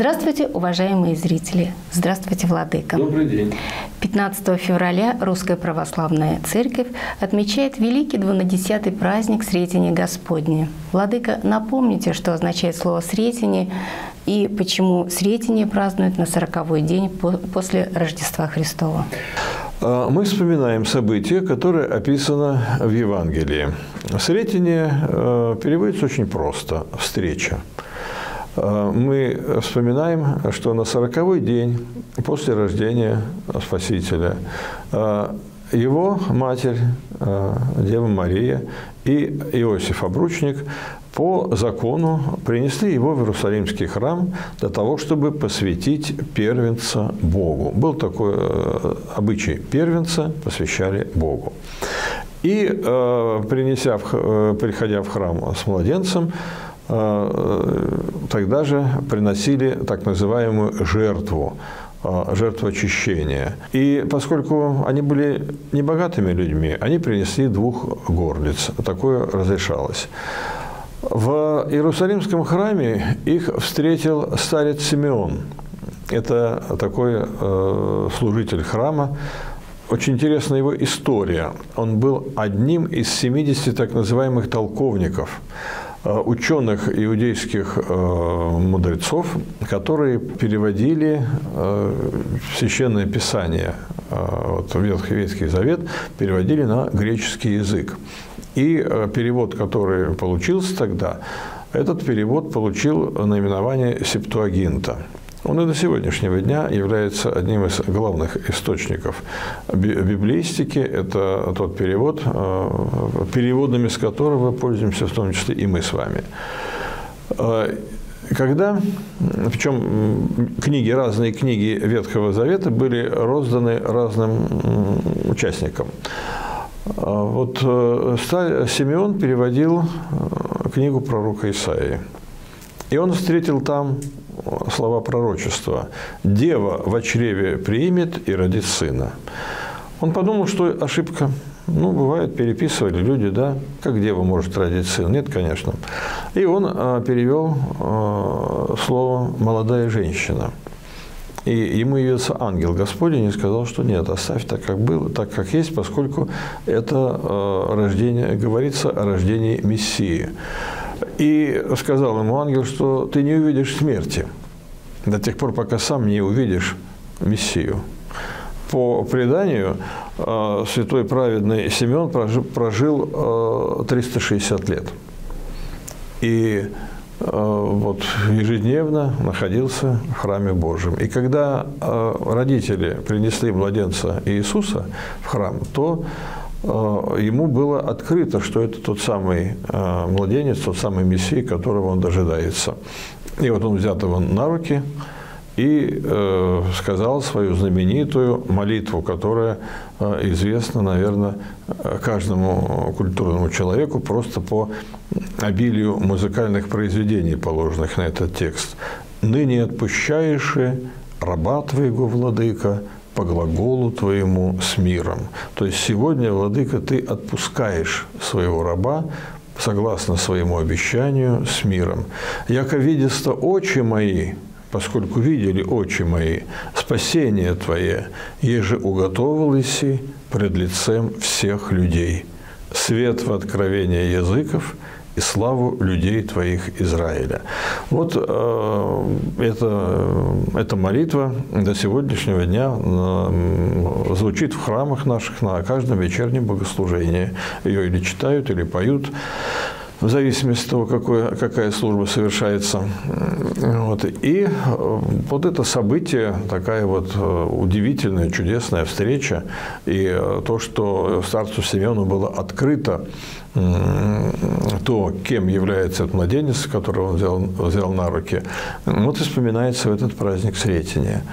Здравствуйте, уважаемые зрители! Здравствуйте, Владыка! Добрый день! 15 февраля Русская Православная Церковь отмечает великий двунадесятый праздник Сретения Господне. Владыка, напомните, что означает слово «сретение» и почему Сретение празднуют на сороковой день после Рождества Христова. А, мы вспоминаем событие, которое описано в Евангелии. Сретение э, переводится очень просто – встреча. А, мы вспоминаем, что на сороковой день после рождения Спасителя а, его матерь, Дева Мария и Иосиф Обручник по закону принесли его в Иерусалимский храм для того, чтобы посвятить первенца Богу. Был такой э, обычай – первенца посвящали Богу. И, э, принеся, э, приходя в храм с младенцем, тогда же приносили так называемую жертву, жертву очищения. И поскольку они были небогатыми людьми, они принесли двух горлиц. Такое разрешалось. В Иерусалимском храме их встретил старец Симеон. Это такой э, служитель храма. Очень интересна его история. Он был одним из 70 так называемых толковников, э, ученых иудейских э, мудрецов, которые переводили э, священное писание, вот, Ветхий, Завет, переводили на греческий язык. И э, перевод, который получился тогда, этот перевод получил наименование Септуагинта. Он и до сегодняшнего дня является одним из главных источников библистики. Это тот перевод, э, переводами с которого пользуемся в том числе и мы с вами. Э, когда, причем книги, разные книги Ветхого Завета были розданы разным участникам. А вот э, Симеон переводил э, книгу пророка Исаии. И он встретил там слова пророчества. «Дева в чреве примет и родит сына». Он подумал, что ошибка. Ну, бывает, переписывали люди, да, как дева может родить сына. Нет, конечно. И он э, перевел слово «молодая женщина». И ему явился ангел Господень и сказал, что нет, оставь так, как было, так, как есть, поскольку это э, рождение, говорится о рождении Мессии. И сказал ему ангел, что ты не увидишь смерти до тех пор, пока сам не увидишь Мессию. По преданию, э, святой праведный Симеон прожил, прожил 360 лет. И Э, вот, ежедневно находился в храме Божьем. И когда э, родители принесли младенца Иисуса в храм, то э, ему было открыто, что это тот самый младенец, тот самый Мессия, которого он дожидается. И вот он взят его на руки и сказал свою знаменитую молитву, которая известна, наверное, каждому культурному человеку просто по обилию музыкальных произведений, положенных на этот текст. «Ныне отпущаешь раба твоего, владыка, по глаголу твоему с миром». То есть сегодня, владыка, ты отпускаешь своего раба согласно своему обещанию с миром. «Яко видесто очи мои, поскольку видели очи мои, спасение Твое, еже уготовилось пред лицем всех людей, свет в откровение языков – и славу людей Твоих Израиля. Вот э, это, эта молитва до сегодняшнего дня э, звучит в храмах наших на каждом вечернем богослужении. Ее или читают, или поют в зависимости от того, какое, какая служба совершается. Вот. И э, вот это событие, такая вот э, удивительная, чудесная встреча, и э, то, что старцу Семену было открыто то, кем является этот младенец, которого он взял, взял на руки, вот и вспоминается в этот праздник Сретения.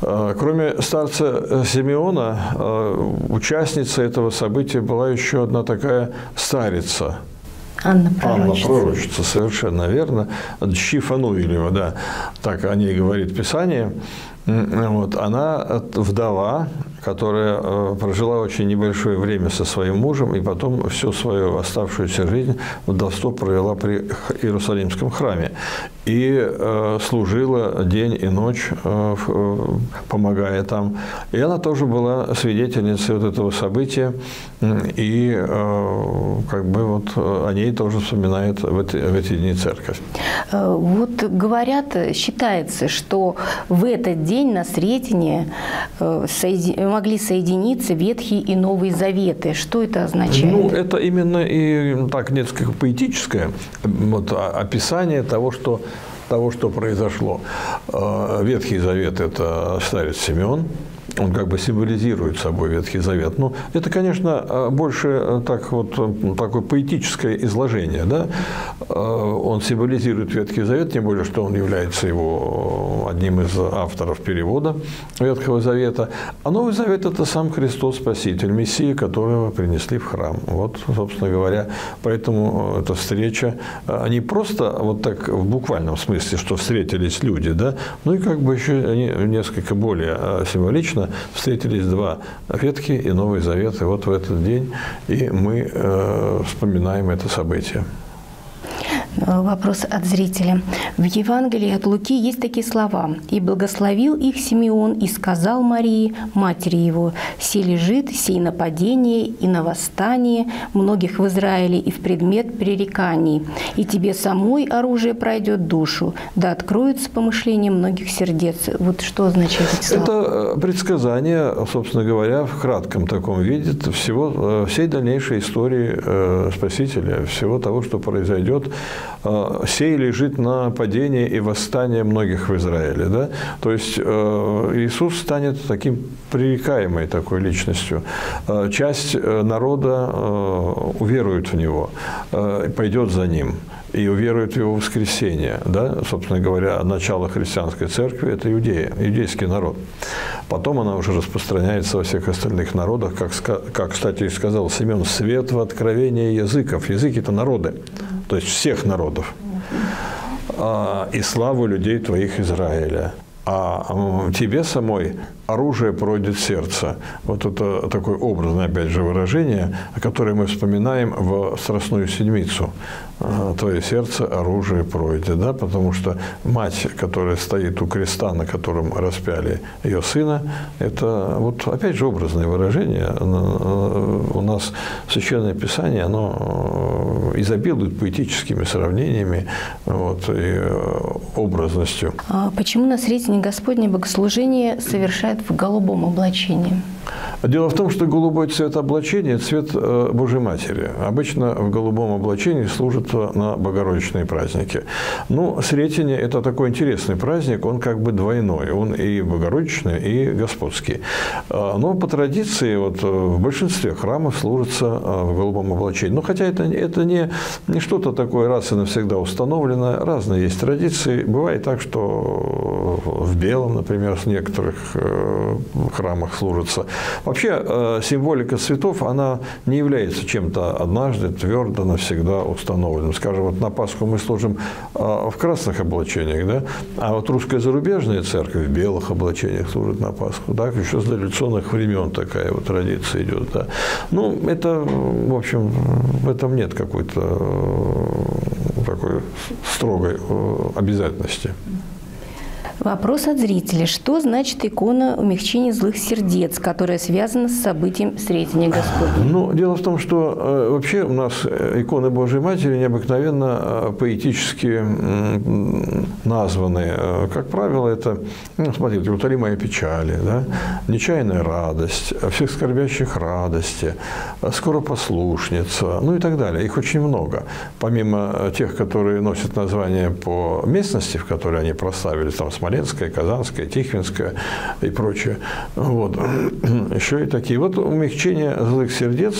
Кроме старца Симеона, участницей этого события была еще одна такая старица – Анна Пророчица. Анна Пророчица, совершенно верно. Дщи Фануилева, да, так о ней говорит Писание. Вот, она вдова, которая э, прожила очень небольшое время со своим мужем и потом всю свою оставшуюся жизнь вдовство провела при Иерусалимском храме. и э, служила день и ночь, э, помогая там. И она тоже была свидетельницей вот этого события, и как бы вот о ней тоже вспоминает в эти, в эти дни церковь. Вот говорят, считается, что в этот день на Сретении э, могли соединиться Ветхий и Новый Заветы. Что это означает? Ну, это именно и так несколько поэтическое вот, описание того, что того, что произошло. Э, Ветхий Завет – это старец Симеон, он как бы символизирует собой Ветхий Завет. Ну, это, конечно, э, больше так вот, такое поэтическое изложение. Да? Он символизирует Ветхий Завет, тем более, что он является его одним из авторов перевода Ветхого Завета. А Новый Завет – это сам Христос Спаситель, Мессия, которого принесли в храм. Вот, собственно говоря, поэтому эта встреча не просто вот так в буквальном смысле, что встретились люди, да, ну и как бы еще они несколько более символично встретились два Ветхий и Новый Завет, и вот в этот день и мы э, вспоминаем это событие. Э, вопрос от зрителя. В Евангелии от Луки есть такие слова. «И благословил их Симеон, и сказал Марии, матери его, «Се лежит сей нападение и на восстание многих в Израиле и в предмет пререканий, и тебе самой оружие пройдет душу, да откроется помышление многих сердец». Вот что означает эти слова? Это э, предсказание, собственно говоря, в кратком таком виде всего, э, всей дальнейшей истории Спасителя, всего того, что произойдет сей лежит на падение и восстание многих в Израиле. Да? То есть э, Иисус станет таким пререкаемой такой личностью. Э, часть народа уверует в Него, пойдет за Ним и уверует в его воскресение. Да? Собственно говоря, начало христианской церкви – это иудея, иудейский народ. Потом она уже распространяется во всех остальных народах, как, как кстати, сказал Семен, свет в откровении языков. Языки – это народы то есть всех народов, а, и славу людей твоих Израиля. А тебе самой оружие пройдет сердце. Вот это такое образное, опять же, выражение, которое мы вспоминаем в Страстную Седмицу. А, Твое сердце оружие пройдет, да, потому что мать, которая стоит у креста, на котором распяли ее сына, это вот опять же образное выражение. У нас Священное Писание, оно э, изобилует поэтическими сравнениями вот, и э, образностью. А почему на Средине Господне богослужение совершает в голубом облачении? Дело в том, что голубой цвет облачения – цвет э, Божьей Матери. Обычно в голубом облачении служат на богородичные праздники. Ну, Сретение – это такой интересный праздник, он как бы двойной. Он и богородичный, и господский. А, но по традиции вот, э, в большинстве храмов служится э, в голубом облачении. Но хотя это, это не, не что-то такое раз и навсегда установленное. Разные есть традиции. Бывает так, что в белом, например, в некоторых храмах служится. Вообще э, символика цветов, она не является чем-то однажды твердо навсегда установленным. Скажем, вот на Пасху мы служим э, в красных облачениях, да? а вот русская зарубежная церковь в белых облачениях служит на Пасху. Так, еще с дореволюционных времен такая вот традиция идет. Да? Ну, это, в общем, в этом нет какой-то э, такой строгой обязательности. Вопрос от зрителя. Что значит икона умягчения злых сердец, которая связана с событием Сретения Господня? Ну, дело в том, что э, вообще у нас э, иконы Божьей Матери необыкновенно э, поэтически э, названы. Э, как правило, это, ну, смотрите, «Утолимая печали», да? «Нечаянная радость», «Всех скорбящих радости», «Скоропослушница», ну и так далее. Их очень много. Помимо тех, которые носят название по местности, в которой они прославились, там, Смоленская, Казанская, Тихвинская и прочее. Вот. Еще и такие. Вот умягчение злых сердец,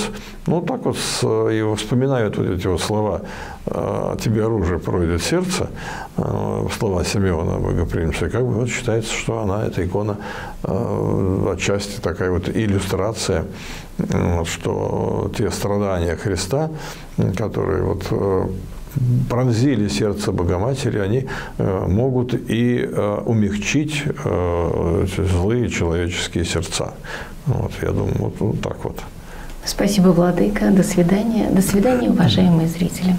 ну, так вот его вспоминают вот эти вот слова «А, «тебе оружие пройдет сердце», а, слова Симеона Богоприимца, как бы вот считается, что она, эта икона, а, отчасти такая вот иллюстрация, что те страдания Христа, которые вот пронзили сердце Богоматери, они э, могут и э, умягчить э, злые человеческие сердца. Вот, я думаю, вот, вот так вот. Спасибо, Владыка. До свидания. До свидания, уважаемые зрители.